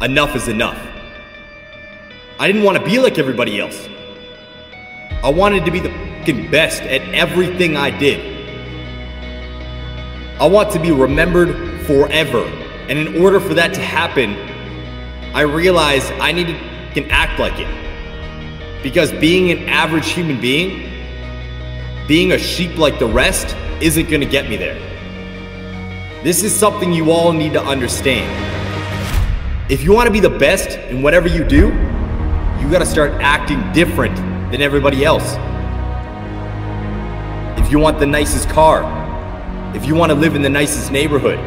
enough is enough. I didn't want to be like everybody else. I wanted to be the fucking best at everything I did. I want to be remembered forever. And in order for that to happen, I realized I needed to act like it. Because being an average human being, being a sheep like the rest, isn't gonna get me there. This is something you all need to understand. If you wanna be the best in whatever you do, you gotta start acting different than everybody else. If you want the nicest car, if you wanna live in the nicest neighborhood,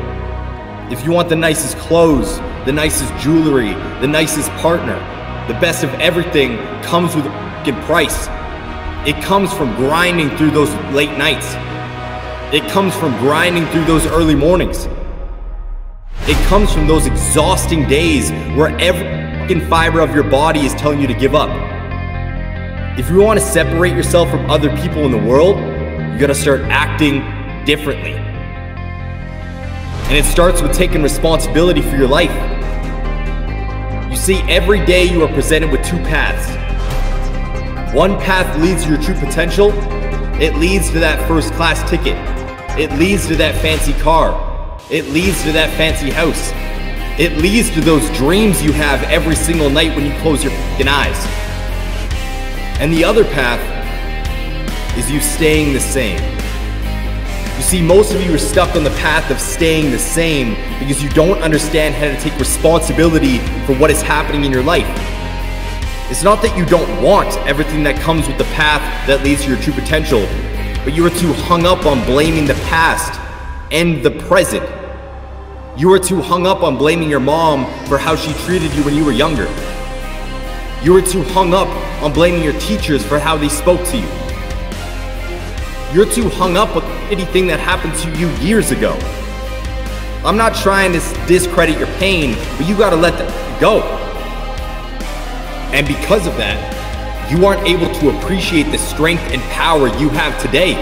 if you want the nicest clothes, the nicest jewelry, the nicest partner, the best of everything comes with a price. It comes from grinding through those late nights. It comes from grinding through those early mornings. It comes from those exhausting days where every fiber of your body is telling you to give up. If you want to separate yourself from other people in the world, you gotta start acting differently. And it starts with taking responsibility for your life. You see, every day you are presented with two paths. One path leads to your true potential, it leads to that first class ticket, it leads to that fancy car, it leads to that fancy house, it leads to those dreams you have every single night when you close your fucking eyes. And the other path is you staying the same. You see, most of you are stuck on the path of staying the same because you don't understand how to take responsibility for what is happening in your life. It's not that you don't want everything that comes with the path that leads to your true potential, but you are too hung up on blaming the past and the present. You are too hung up on blaming your mom for how she treated you when you were younger. You are too hung up on blaming your teachers for how they spoke to you. You're too hung up with anything that happened to you years ago. I'm not trying to discredit your pain, but you gotta let that go. And because of that, you aren't able to appreciate the strength and power you have today.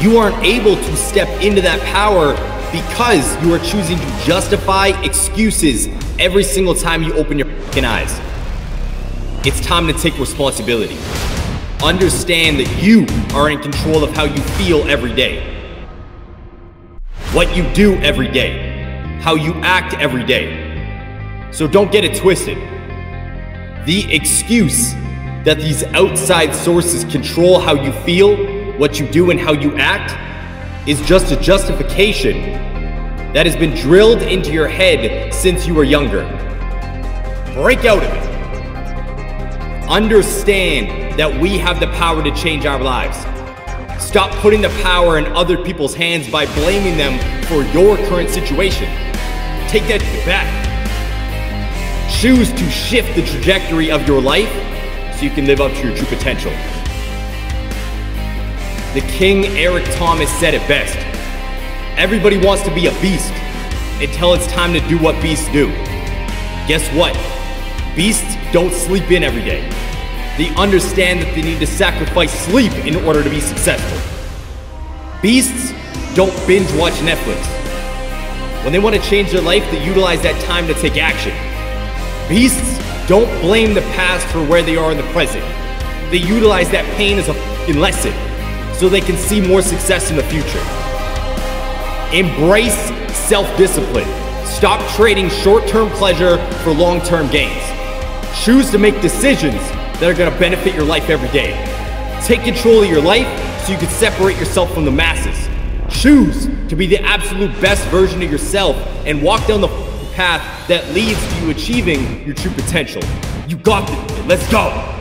You aren't able to step into that power because you are choosing to justify excuses every single time you open your eyes. It's time to take responsibility. Understand that you are in control of how you feel every day. What you do every day. How you act every day. So don't get it twisted. The excuse that these outside sources control how you feel, what you do, and how you act is just a justification that has been drilled into your head since you were younger. Break out of it. Understand that we have the power to change our lives. Stop putting the power in other people's hands by blaming them for your current situation. Take that back. Choose to shift the trajectory of your life so you can live up to your true potential. The King Eric Thomas said it best. Everybody wants to be a beast until it's time to do what beasts do. Guess what? Beasts don't sleep in every day. They understand that they need to sacrifice sleep in order to be successful. Beasts don't binge watch Netflix. When they want to change their life, they utilize that time to take action. Beasts don't blame the past for where they are in the present. They utilize that pain as a lesson so they can see more success in the future. Embrace self discipline. Stop trading short term pleasure for long term gains. Choose to make decisions that are gonna benefit your life every day. Take control of your life so you can separate yourself from the masses. Choose to be the absolute best version of yourself and walk down the path that leads to you achieving your true potential. You got this. Let's go.